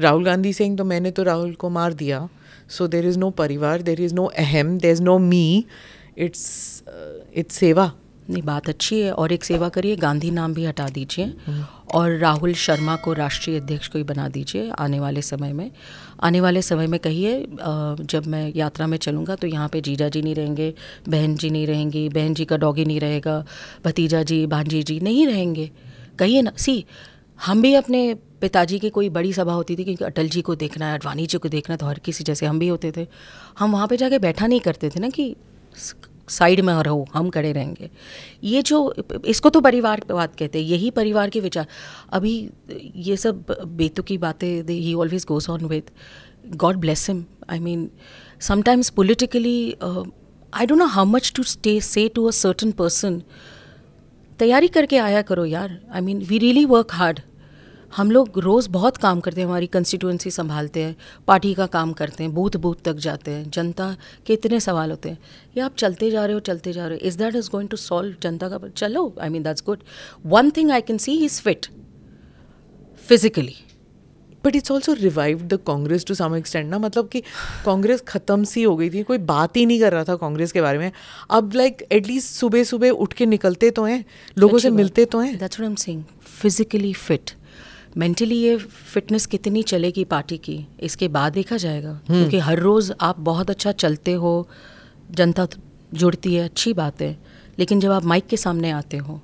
राहुल गांधी सिंह तो मैंने तो राहुल को मार दिया। सो देर इज़ नो परिवार देर इज़ नो अहम there is no me it's it's सेवा। नहीं बात अच्छी है। और एक सेवा करिए गांधी नाम भी हटा दीजिए। हम्म। और राहुल शर्मा को राष्ट्रीय अध्यक्ष को ही बना दीजिए आने वाले समय में। आने वाले समय में कहिए जब मैं यात्रा में चलूँगा तो यहाँ पे जीजा जी नहीं रहेंगे बहन जी नहीं रहेंगी बहन जी का डॉगी नहीं रहेगा भतीजा जी भांजी जी नहीं रहेंगे। कहिए ना। सी हम भी अपने पिताजी की कोई बड़ी सभा होती थी, क्योंकि अटल जी को देखना है अडवाणी जी को देखना तो हर किसी जैसे हम भी होते थे। हम वहाँ पे जाके बैठा नहीं करते थे ना कि साइड में रहो, हम खड़े रहेंगे। ये जो, इसको तो परिवार बात कहते हैं, यही परिवार के विचार। अभी ये सब बेतुकी बातें ही always goes on with God bless him I mean sometimes politically I don't know how much to stay say to a certain person तैयारी करके आया करो यार I mean we really work hard हम लोग रोज़ बहुत काम करते हैं हमारी कंस्टिट्यूंसी संभालते हैं पार्टी का काम करते हैं बूथ बूथ तक जाते हैं जनता के इतने सवाल होते हैं ये आप चलते जा रहे हो चलते जा रहे हो। Is that is going to solve जनता का चलो I mean that's good one thing I can see is fit physically but it's also revive the Congress to some extend ना? मतलब कि कांग्रेस ख़त्म सी हो गई थी कोई बात ही नहीं कर रहा था कांग्रेस के बारे में। अब लाइक एटलीस्ट सुबह सुबह उठ के निकलते तो हैं लोगों से मिलते तो हैं। That's what I am saying physically fit mentally ये फिटनेस कितनी चलेगी पार्टी की? इसके बाद देखा जाएगा। हम्म। क्योंकि हर रोज़ आप बहुत अच्छा चलते हो जनता जुड़ती है अच्छी बात है। लेकिन जब आप माइक के सामने आते हो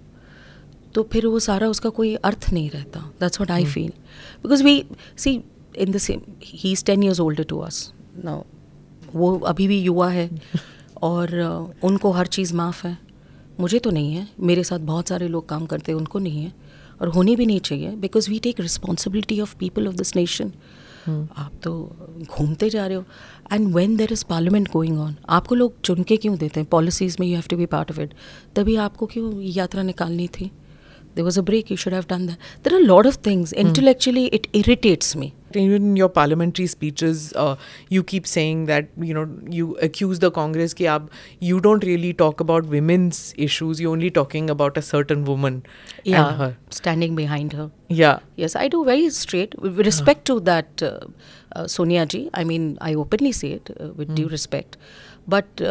तो फिर वो सारा उसका कोई अर्थ नहीं रहता। That's what I feel because we see in the same he is ten years old to us now वो अभी भी युवा है और उनको हर चीज़ माफ़ है। मुझे तो नहीं है। मेरे साथ बहुत सारे लोग काम करते हैं उनको नहीं है। और होनी भी नहीं चाहिए because we take responsibility of people of this nation आप तो घूमते जा रहे हो। And when there is parliament going on आपको लोग चुन के क्यों देते हैं? पॉलिसीज़ में you have to be part of it तभी आपको क्यों यात्रा निकालनी थी? There was a break you should have done that. There are a lot of things. Hmm. intellectually mm. it irritates me. Even in your parliamentary speeches uh, you keep saying that you know you accuse the congress ki ab, you don't really talk about women's issues you're only talking about a certain woman yeah, and her. Standing behind her. Yeah. Yes i do very straight. With respect to that uh, uh, sonia ji i mean i openly say it uh, with mm. due respect but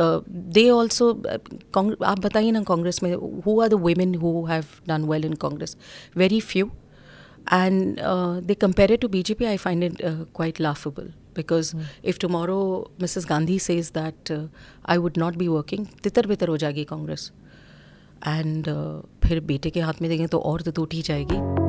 they also आप बताइए ना कांग्रेस में who are the women who have done well in Congress? Very few and they compare to BJP I find it quite laughable because if tomorrow Mrs Gandhi says that I would not be working तितर बितर हो जाएगी Congress. And uh, फिर बेटे के हाथ में देंगे तो और तो टूट ही जाएगी.